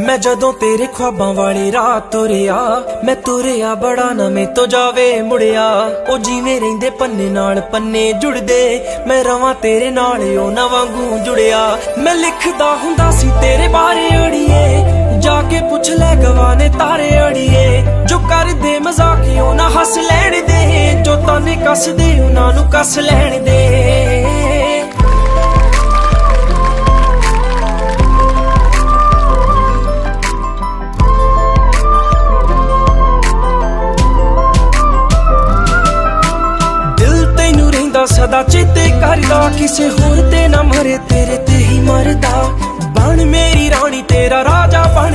ਮੈਂ ਜਦੋਂ ਤੇਰੇ ਖੁਆਬਾਂ ਵਾਲੇ ਰਾਹ ਤੁਰਿਆ, ਮੈਂ ਤੁਰਿਆ ਬੜਾ ਨਵੇਂ ਤੋਂ ਜਾਵੇ ਮੁੜਿਆ। ਉਹ ਜਿਵੇਂ ਰਹਿੰਦੇ ਪੰਨੇ ਨਾਲ ਪੰਨੇ ਜੁੜਦੇ, ਮੈਂ ਰਵਾਂ ਤੇਰੇ ਨਾਲ ਉਹ ਨਾ ਵਾਂਗੂ ਜੁੜਿਆ। ਮੈਂ ਲਿਖਦਾ ਹੁੰਦਾ ਸੀ, ਤੇਰੇ ਬਾਰੇ ਅੜੀਏ। ਕੇ ਪੁੱਛ ਲੈ ਗਵਾਨੇ ਤਾਰੇ ਅੜੀਏ। ਜੋ ਕਰਦੇ ਮਜ਼ਾਕਿਓ ਨਾ ਹੱਸ ਲੈਣ ਦੇ। ਜੋ ਤਾਨੇ ਕੱਸਦੇ ਉਹਨਾਂ ਨੂੰ ਕੱਸ ਲੈਣ ਦੇ। ਦਾ ਸਦਾ, ਚੇਤੇ ਕਰਦਾ ਕਿਸੇ ਹੋਰ ਤੇ ਨਾ ਮਰੇ, ਤੇਰੇ ਤੇ ਹੀ ਮਰਦਾ। ਬਣ ਮੇਰੀ ਰਾਣੀ, ਤੇਰਾ ਰਾਜਾ ਬਣ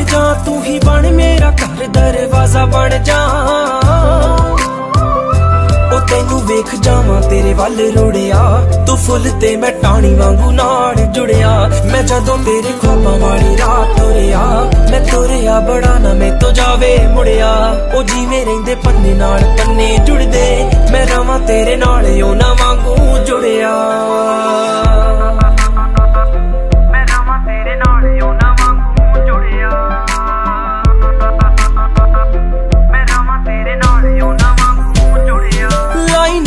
ਘਰ ਦਰਵਾਜ਼ਾ ਬਣ ਜਾ ਉਹ ਤੈਨੂੰ ਵੇਖ ਜਾਵਾਂ, ਤੇਰੇ ਵੱਲ ਰੋੜਿਆ। ਤੂੰ ਫੁੱਲ ਤੇ ਮੈਂ ਟਾਣੀ ਵਾਂਗੂ ਨਾਲ ਜੁੜਿਆ। ਮੈਂ ਜਦੋਂ ਤੇਰੇ ਖੁਆਬਾਂ ਵਾਲੀ ਰਾਤ ਤੁਰਿਆ, ਮੈਂ ਤੁਰਿਆ ਬੜਾ ਨਾ ਮੈਂ ਤੋ ਜਾਵੇ ਮੁੜਿਆ। ਉਹ ਜਿਵੇਂ ਰਹਿੰਦੇ ਪੰਨੇ ਨਾਲ ਪੰਨੇ ਜੁੜਦੇ, ਮੈਂ ਰਵਾਂ ਤੇਰੇ ਨਾਲ ਉਹ ਨਾ ਵਾਂਗੂ ਜੁੜਿਆ।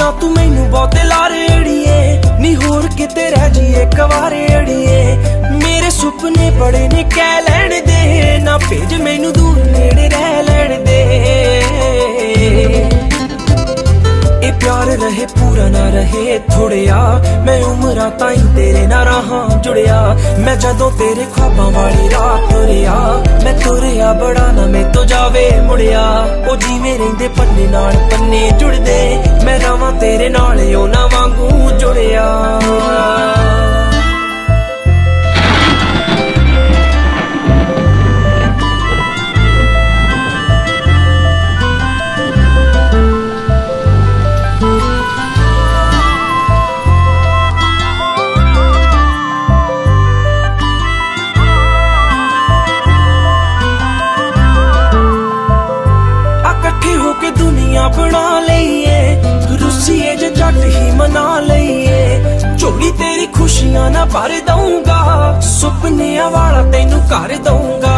ਨਾ ਤੂੰ ਮੈਨੂੰ ਬਹੁਤੇ ਲਾਰੇ ਅੜੀਏ। ਨੀ ਹੋਰ ਕਿਤੇ ਰਹਿ ਜੀ ਇੱਕ ਵਾਰੇ ਮੇਰੇ ਸੁਪਨੇ ਬੜੇ ਨੇ, ਕਹਿ ਲੈਣ ਦੇ। ਨਾ ਭੇਜ ਮੈਨੂੰ ਦੂਰ ਨੇੜੇ ਰਹਿ ਲੈਣ ਦੇ। ਇਹ ਪਿਆਰ ਰਹੇ, ਪੂਰਾ ਨਾ ਰਹੇ ਥੋੜਿਆ ਮੈਂ ਉਮਰਾਂ ਤਾਈਂ ਤੇਰੇ ਨਾਲ ਰਹਾ ਜੁੜਿਆ। ਮੈਂ ਜਦੋਂ ਤੇਰੇ ਖਾਬਾਂ ਵਾਲੀ ਰਾਤ ਤੁਰਿਆ, ਮੈਂ ਤੁਰਿਆ ਬੜਾ ਨਾ ਮੈਂ ਤੋ ਜਾਵੇ ਮੁੜਿਆ। ਉਹ ਜਿਵੇਂ ਰਹਿੰਦੇ ਪੰਨੇ ਨਾਲ ਪੰਨੇ ਜੁੜਦੇ। ਰਵਾਂ ਤੇਰੇ ਨਾਲ ਉਹ ਨਾ ਵਾਂਗੂ ਜੁੜਿਆ। ਭਰ ਦਊਂਗਾ, ਸੁਪਨਿਆਂ ਵਾਲਾ ਤੈਨੂੰ ਕਰ ਦਊਂਗਾ।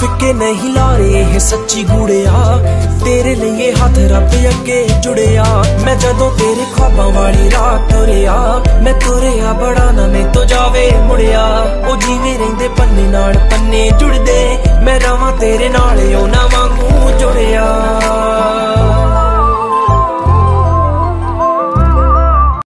ਫਿੱਕੇ ਨਹੀਂ ਲਾ ਰਹੇ ਸੱਚੀ ਗੂੜਿਆ। ਤੇਰੇ ਲਈ ਇਹ ਹੱਥ ਰੱਬ ਅੱਗੇ ਜੁੜਿਆ। ਮੈਂ ਜਦੋਂ ਤੇਰੇ ਖੁਆਬਾਂ ਵਾਲੀ ਰਾਤ ਤੁਰਿਆ, ਮੈਂ ਤੁਰਿਆ ਬੜਾ ਨਾ ਮੈਂ ਤੋ ਜਾਵੇ ਮੁੜਿਆ। ਉਹ ਜਿਵੇਂ ਰਹਿੰਦੇ ਪੰਨੇ ਨਾਲ ਪੰਨੇ ਜੁੜਦੇ, ਮੈਂ ਰਵਾਂ ਤੇਰੇ ਨਾਲ ਉਹ ਨਾ ਵਾਂਗ।